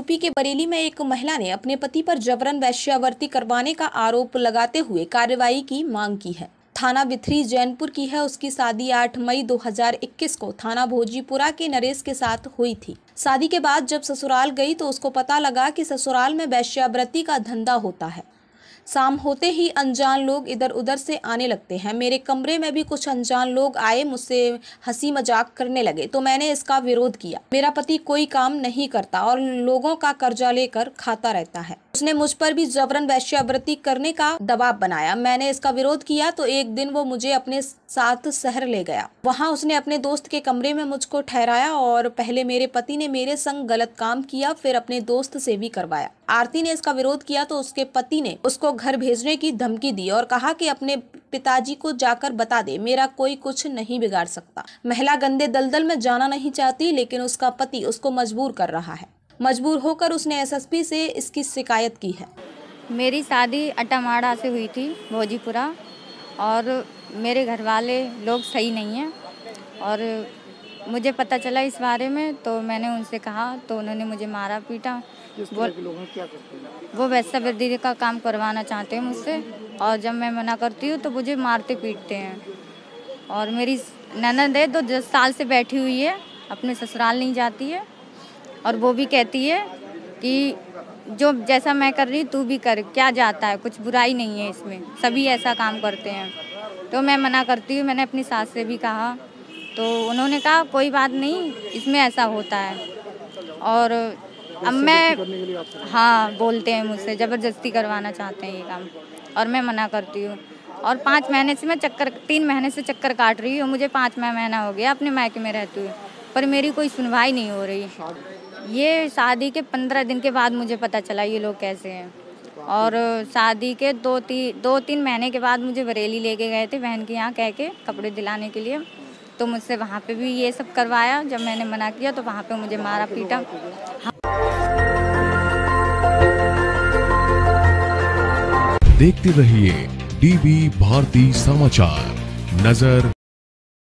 UP के बरेली में एक महिला ने अपने पति पर जबरन वैश्यावर्ती करवाने का आरोप लगाते हुए कार्रवाई की मांग की है। थाना बिथरी जैनपुर की है। उसकी शादी 8 मई 2021 को थाना भोजीपुरा के नरेश के साथ हुई थी। शादी के बाद जब ससुराल गई तो उसको पता लगा कि ससुराल में वैश्यावृत्ति का धंधा होता है। शाम होते ही अनजान लोग इधर उधर से आने लगते हैं। मेरे कमरे में भी कुछ अनजान लोग आए, मुझसे हँसी मज़ाक करने लगे तो मैंने इसका विरोध किया। मेरा पति कोई काम नहीं करता और लोगों का कर्जा लेकर खाता रहता है। उसने मुझ पर भी जबरन वैश्यावृत्ति करने का दबाव बनाया। मैंने इसका विरोध किया तो एक दिन वो मुझे अपने साथ शहर ले गया। वहाँ उसने अपने दोस्त के कमरे में मुझको ठहराया और पहले मेरे पति ने मेरे संग गलत काम किया, फिर अपने दोस्त से भी करवाया। आरती ने इसका विरोध किया तो उसके पति ने उसको घर भेजने की धमकी दी और कहा कि अपने पिताजी को जाकर बता दे, मेरा कोई कुछ नहीं बिगाड़ सकता। महिला गंदे दलदल में जाना नहीं चाहती, लेकिन उसका पति उसको मजबूर कर रहा है। मजबूर होकर उसने एसएसपी से इसकी शिकायत की है। मेरी शादी अटामाड़ा से हुई थी, भोजीपुरा, और मेरे घर वाले लोग सही नहीं हैं, और मुझे पता चला इस बारे में तो मैंने उनसे कहा तो उन्होंने मुझे मारा पीटा। वो वो वैसा वृद्धि का काम करवाना चाहते हैं मुझसे और जब मैं मना करती हूँ तो मुझे मारते पीटते हैं। और मेरी ननद है तो दस साल से बैठी हुई है अपने ससुराल नहीं जाती है और वो भी कहती है कि जो जैसा मैं कर रही तू भी कर क्या जाता है कुछ बुराई नहीं है इसमें सभी ऐसा काम करते हैं। तो मैं मना करती हूँ मैंने अपनी सास से भी कहा तो उन्होंने कहा कोई बात नहीं इसमें ऐसा होता है। और अब मैं हाँ? बोलते हैं मुझसे ज़बरदस्ती करवाना चाहते हैं ये काम और मैं मना करती हूँ। और पाँच महीने से मैं चक्कर तीन महीने से चक्कर काट रही हूँ मुझे पाँच महीना हो गया अपने मायके में रहती हूँ पर मेरी कोई सुनवाई नहीं हो रही। ये शादी के पंद्रह दिन के बाद मुझे पता चला ये लोग कैसे हैं। और शादी के दो तीन दो तीन महीने के बाद मुझे बरेली लेके गए थे बहन के यहाँ कह के कपड़े दिलाने के लिए। तो मुझसे वहाँ पे भी ये सब करवाया। जब मैंने मना किया तो वहाँ पे मुझे मारा, पीटा। देखते रहिए डीबी भारती समाचार। नज़र